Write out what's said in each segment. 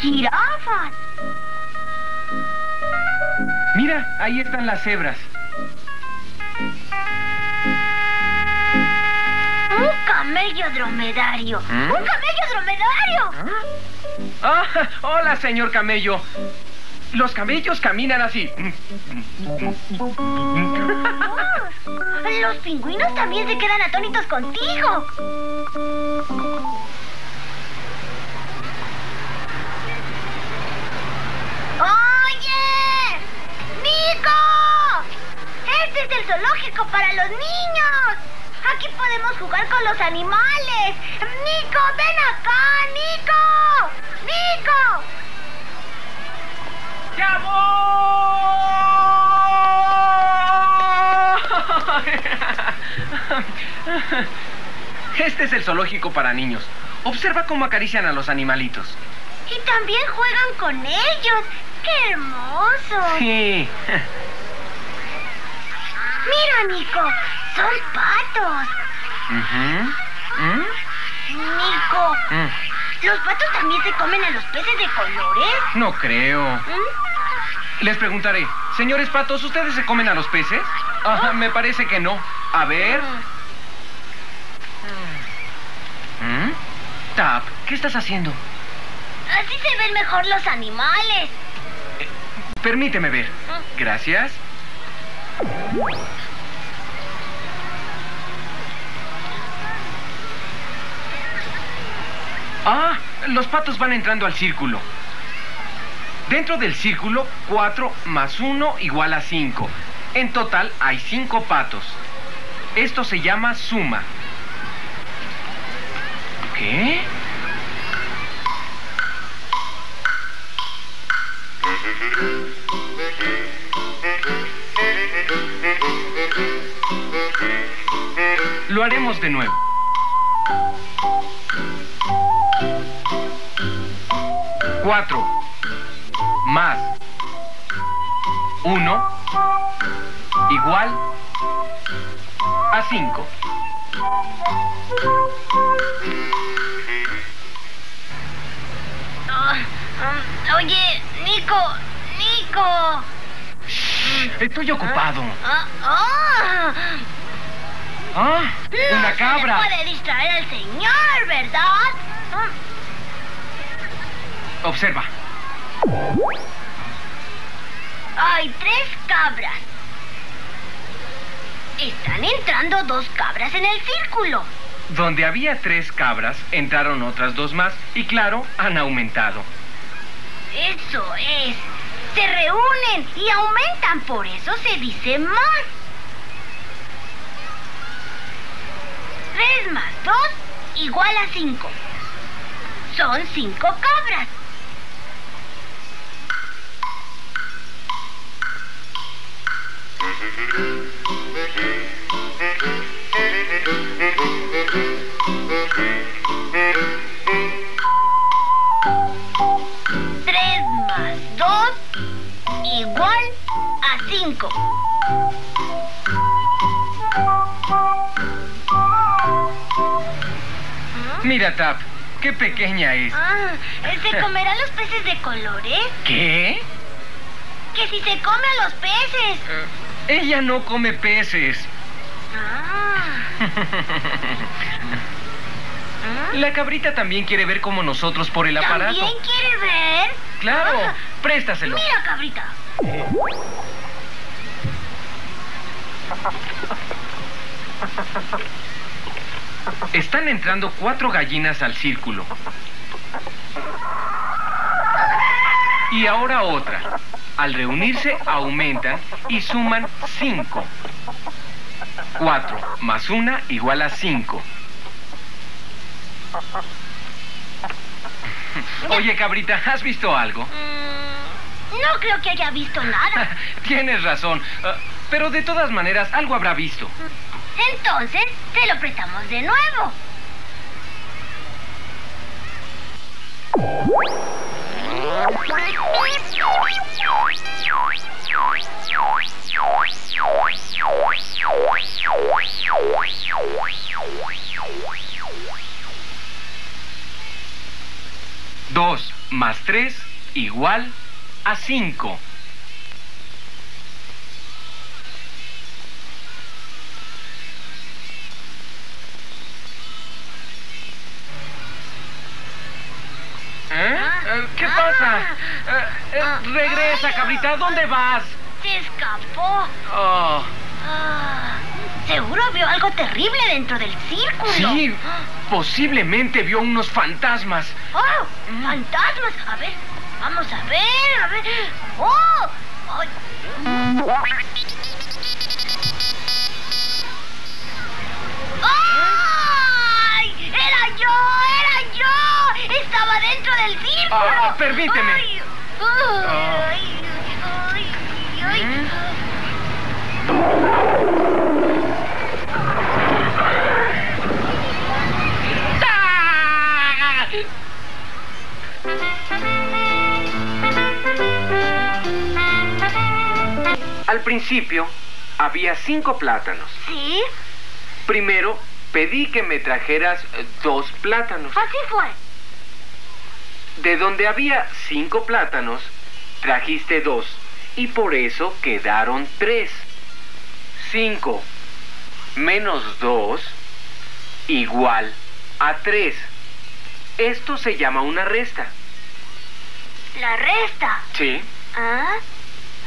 ¡Jirafas! Mira, ahí están las cebras. ¡Un camello dromedario! ¿Mm? ¡Un camello dromedario! Ah, hola, señor camello. Los camellos caminan así. Los pingüinos también se quedan atónitos contigo. ¡Oye! ¡Nico! Este es el zoológico para los niños. Aquí podemos jugar con los animales. Nico, ven acá, Nico. Nico. ¡Ya! Este es el zoológico para niños. Observa cómo acarician a los animalitos. Y también juegan con ellos. ¡Qué hermoso! Sí. Mira, Nico, son patos. ¿Mm? Nico, Mm. ¿los patos también se comen a los peces de colores? No creo. ¿Mm? Les preguntaré, señores patos, ¿ustedes se comen a los peces? Ah, me parece que no. A ver. ¿Mm? Tap, ¿qué estás haciendo? Así se ven mejor los animales. Permíteme ver. Gracias. Ah, los patos van entrando al círculo. Dentro del círculo, 4 más 1 igual a 5. En total hay 5 patos. Esto se llama suma. Lo haremos de nuevo. Cuatro más uno igual a cinco. Ah, oye, Nico, Nico. Estoy ocupado. Ah, No una se cabra. le puede distraer al señor, ¿verdad? Observa. Hay tres cabras. Están entrando dos cabras en el círculo. Donde había tres cabras, entraron otras dos más y claro, han aumentado. Eso es. Se reúnen y aumentan, por eso se dice más. Tres más dos igual a cinco. Son cinco cabras. Mira, Tap, qué pequeña es. Ah, ¿se comerán los peces de colores? ¿Qué? Que si se come a los peces. Ella no come peces. ¿Ah? La cabrita también quiere ver como nosotros por el aparato. ¿También quiere ver? Claro, Ah, préstaselo. Mira, cabrita. Están entrando cuatro gallinas al círculo. Y ahora otra. Al reunirse aumentan y suman cinco. Cuatro más una igual a cinco. Oye, cabrita, ¿has visto algo? Mm, no creo que haya visto nada. Tienes razón, ah, pero de todas maneras algo habrá visto. Entonces, te lo prestamos de nuevo. Dos más tres igual a cinco. Pasa? Eh, eh, regresa, cabrita. ¿Dónde vas? Se escapó. Oh, Ah, seguro vio algo terrible dentro del círculo. sí, posiblemente vio unos fantasmas. ¡Oh! ¡Fantasmas! A ver, vamos a ver, a ver. ¡Oh! ¡Ay! ¡Estaba dentro del círculo! Ah, permíteme. ¡Ay! Ah. ¡Ay! ¡Ay! ¡Ay! ¡Ah! Al principio había cinco plátanos. ¿Sí? Primero pedí que me trajeras dos plátanos. Así fue. De donde había cinco plátanos, trajiste dos. Y por eso quedaron tres. Cinco menos dos igual a tres. Esto se llama una resta. La resta. Sí. ¿Ah?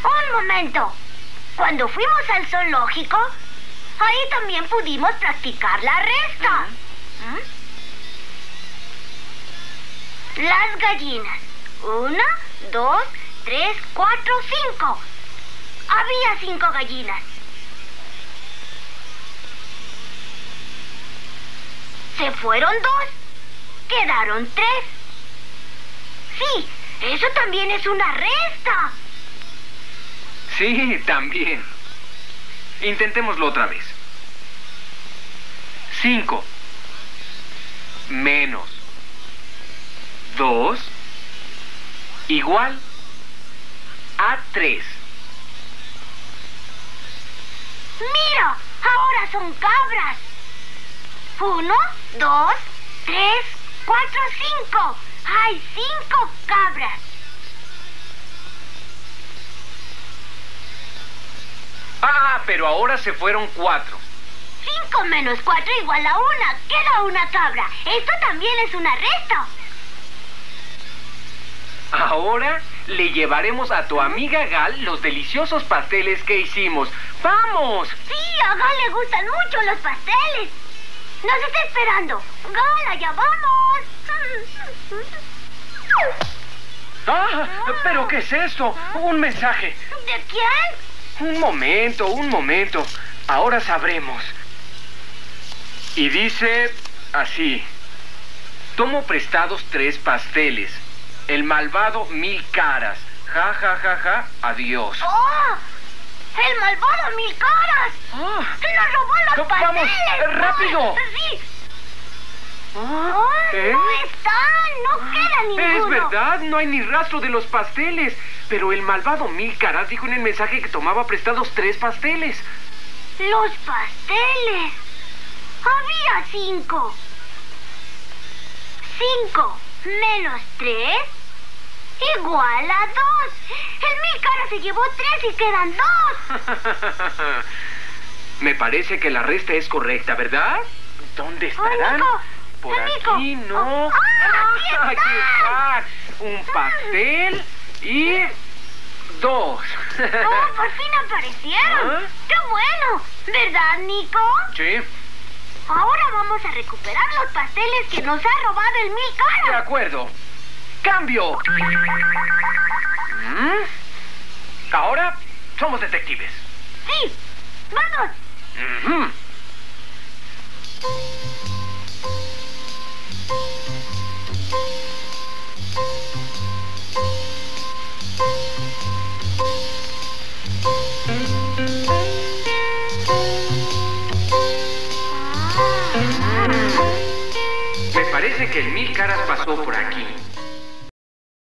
Un momento. Cuando fuimos al zoológico, ahí también pudimos practicar la resta. ¿Mm? Gallinas. Una, dos, tres, cuatro, cinco. Había cinco gallinas. Se fueron dos. Quedaron tres. Sí, eso también es una resta. Sí, también. Intentémoslo otra vez. Cinco menos dos igual a tres. Mira, ahora son cabras. Uno, dos, tres, cuatro, cinco. Hay cinco cabras. Ah, pero ahora se fueron cuatro. Cinco menos cuatro igual a una. Queda una cabra. Esto también es una resta. Ahora le llevaremos a tu amiga Gal los deliciosos pasteles que hicimos. ¡Vamos! Sí, a Gal le gustan mucho los pasteles. Nos está esperando. Gal, allá vamos. ¡Ah! ¿Pero qué es esto? Un mensaje. ¿De quién? Un momento, un momento. Ahora sabremos. Y dice así. Tomo prestados tres pasteles. El malvado mil caras. Ja, ja, ja, ja. Adiós. ¡Oh! ¡El malvado mil caras! ¡Se nos robó los Va- vamos, pasteles! rápido. ¡Sí! ¡Oh, ¿eh? no están! ¡No queda ninguno! Es verdad, no hay ni rastro de los pasteles. Pero el malvado mil caras dijo en el mensaje que tomaba prestados tres pasteles. ¡Los pasteles! Había cinco. Cinco menos tres igual a dos. El mil caras se llevó tres y quedan dos. Me parece que la resta es correcta, ¿verdad? ¿Dónde estarán? Nico, Por Nico. aquí, no. ¡Ah, aquí está. Un pastel y dos. ¡Oh, por fin aparecieron! ¿Ah? ¡Qué bueno! ¿Verdad, Nico? Sí, Ahora vamos a recuperar los pasteles que nos ha robado el mil de acuerdo. ¡Cambio! ¿Mm? Ahora somos detectives. Sí, vamos. Ujú. Me parece que el mil caras pasó por aquí.